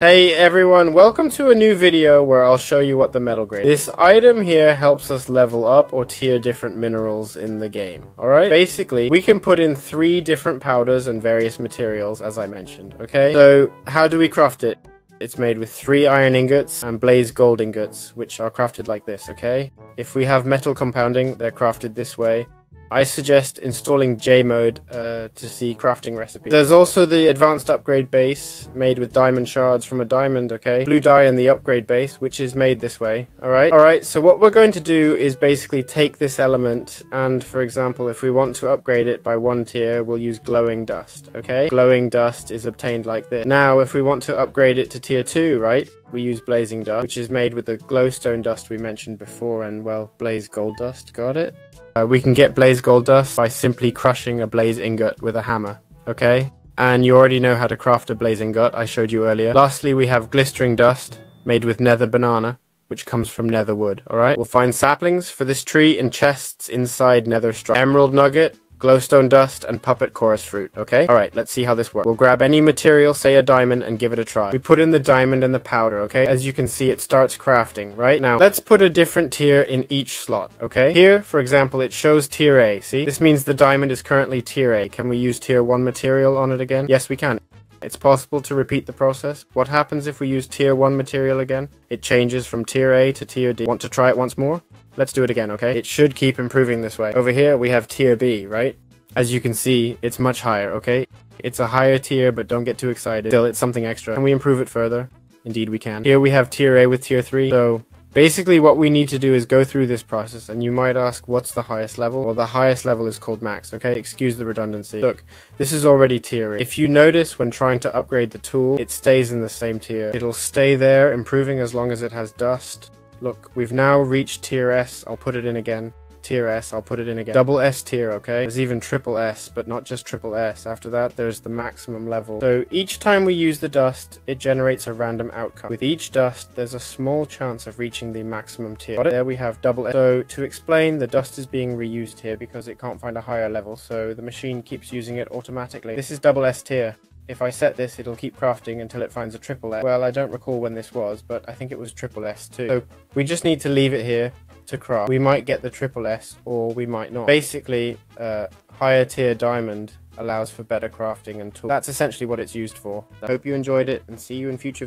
Hey everyone, welcome to a new video where I'll show you what the metal grade is. This item here helps us level up or tier different minerals in the game, alright? Basically, we can put in three different powders and various materials as I mentioned, okay? So, how do we craft it? It's made with three iron ingots and blaze gold ingots, which are crafted like this, okay? If we have metal compounding, they're crafted this way. I suggest installing JMod uh, to see crafting recipes. There's also the advanced upgrade base made with diamond shards from a diamond, okay? Blue dye in the upgrade base, which is made this way, alright? Alright, so what we're going to do is basically take this element and, for example, if we want to upgrade it by one tier, we'll use glowing dust, okay? Glowing dust is obtained like this. Now, if we want to upgrade it to tier 2, right? We use blazing dust, which is made with the glowstone dust we mentioned before and, well, blaze gold dust, got it? Uh, we can get blaze gold dust by simply crushing a blaze ingot with a hammer, okay? And you already know how to craft a blaze ingot, I showed you earlier. Lastly, we have glistering dust, made with nether banana, which comes from nether wood, alright? We'll find saplings for this tree in chests inside nether straw. Emerald nugget, glowstone dust, and popped chorus fruit, okay? Alright, let's see how this works. We'll grab any material, say a diamond, and give it a try. We put in the diamond and the powder, okay? As you can see, it starts crafting, right? Now, let's put a different tier in each slot, okay? Here, for example, it shows tier A, see? This means the diamond is currently tier A. Can we use tier 1 material on it again? Yes, we can. It's possible to repeat the process. What happens if we use tier 1 material again? It changes from tier A to tier D. Want to try it once more? Let's do it again, okay? It should keep improving this way. Over here, we have tier B, right? As you can see, it's much higher, okay? It's a higher tier, but don't get too excited. Still, it's something extra. Can we improve it further? Indeed we can. Here we have tier A with tier 3. So, basically what we need to do is go through this process, and you might ask, what's the highest level? Well, the highest level is called max, okay? Excuse the redundancy. Look, this is already tier A. If you notice when trying to upgrade the tool, it stays in the same tier. It'll stay there, improving as long as it has dust. Look, we've now reached tier S. I'll put it in again. Tier S, I'll put it in again. Double S tier, okay? There's even triple S, but not just triple S. After that, there's the maximum level. So each time we use the dust, it generates a random outcome. With each dust, there's a small chance of reaching the maximum tier. There we have double S. So to explain, the dust is being reused here because it can't find a higher level, so the machine keeps using it automatically. This is double S tier. If I set this, it'll keep crafting until it finds a triple S. Well, I don't recall when this was, but I think it was triple S too. So we just need to leave it here to craft. We might get the triple S, or we might not. Basically, uh, higher tier diamond allows for better crafting and tools. That's essentially what it's used for. I hope you enjoyed it, and see you in future videos.